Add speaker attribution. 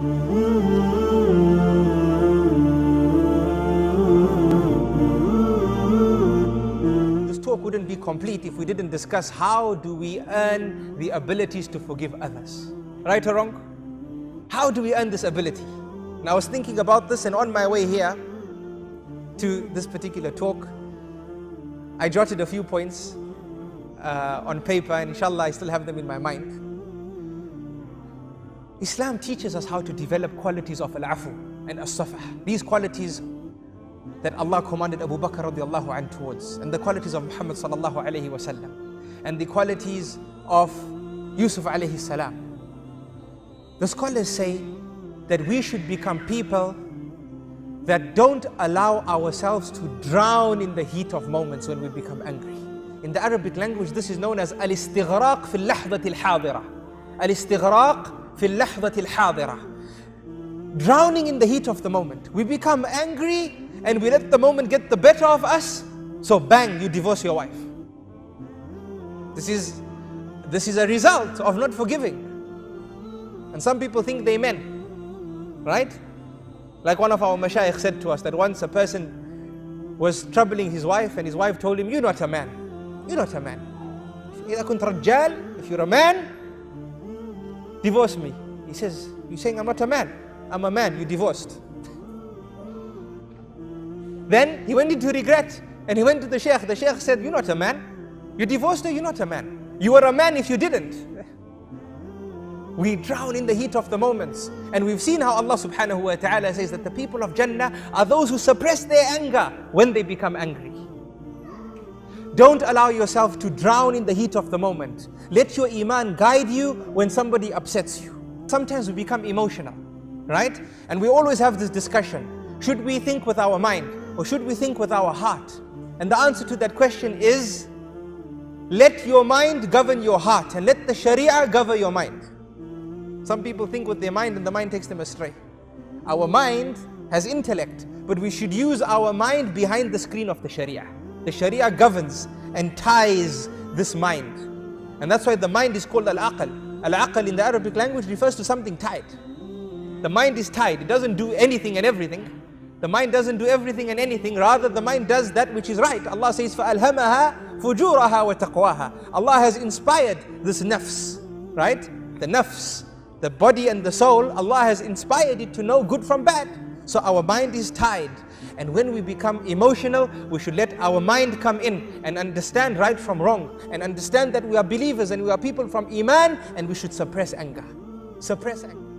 Speaker 1: This talk wouldn't be complete if we didn't discuss how do we earn the abilities to forgive others. Right or wrong? How do we earn this ability? And I was thinking about this and on my way here to this particular talk, I jotted a few points uh, on paper and inshallah I still have them in my mind. Islam teaches us how to develop qualities of al-afu and as-safah. These qualities that Allah commanded Abu Bakr radiallahu anh towards, and the qualities of Muhammad sallallahu alayhi wasallam, and the qualities of Yusuf alayhi salam. The scholars say that we should become people that don't allow ourselves to drown in the heat of moments when we become angry. In the Arabic language, this is known as al-istighraq fi al-lahdati al-hadira. Al-istighraq fi al-lahdati al-hadira. Drowning in the heat of the moment. We become angry and we let the moment get the better of us, so bang, you divorce your wife. This is, this is a result of not forgiving. And some people think they men, right? Like one of our mashayikh said to us that once a person was troubling his wife and his wife told him, You're not a man. You're not a man. If you're a man, divorce me. He says, You're saying I'm not a man. I'm a man. You divorced. Then he went into regret and he went to the sheikh. The sheikh said, You're not a man. You divorced her, you're not a man. You were a man if you didn't. We drown in the heat of the moments. And we've seen how Allah subhanahu wa ta'ala says that the people of Jannah are those who suppress their anger when they become angry. Don't allow yourself to drown in the heat of the moment. Let your iman guide you when somebody upsets you. Sometimes we become emotional, right? And we always have this discussion. Should we think with our mind or should we think with our heart? And the answer to that question is let your mind govern your heart and let the sharia govern your mind. Some people think with their mind and the mind takes them astray. Our mind has intellect, but we should use our mind behind the screen of the Sharia. The Sharia governs and ties this mind. And that's why the mind is called al-aql. Al-aql in the Arabic language refers to something tied. The mind is tied. It doesn't do anything and everything. The mind doesn't do everything and anything. Rather, the mind does that which is right. Allah says, فَأَلْهَمَهَا فُجُورَهَا وَتَقْوَاهَا Allah has inspired this nafs, right? The nafs, the body and the soul, Allah has inspired it to know good from bad. So our mind is tied. And when we become emotional, we should let our mind come in and understand right from wrong and understand that we are believers and we are people from Iman and we should suppress anger. Suppress anger.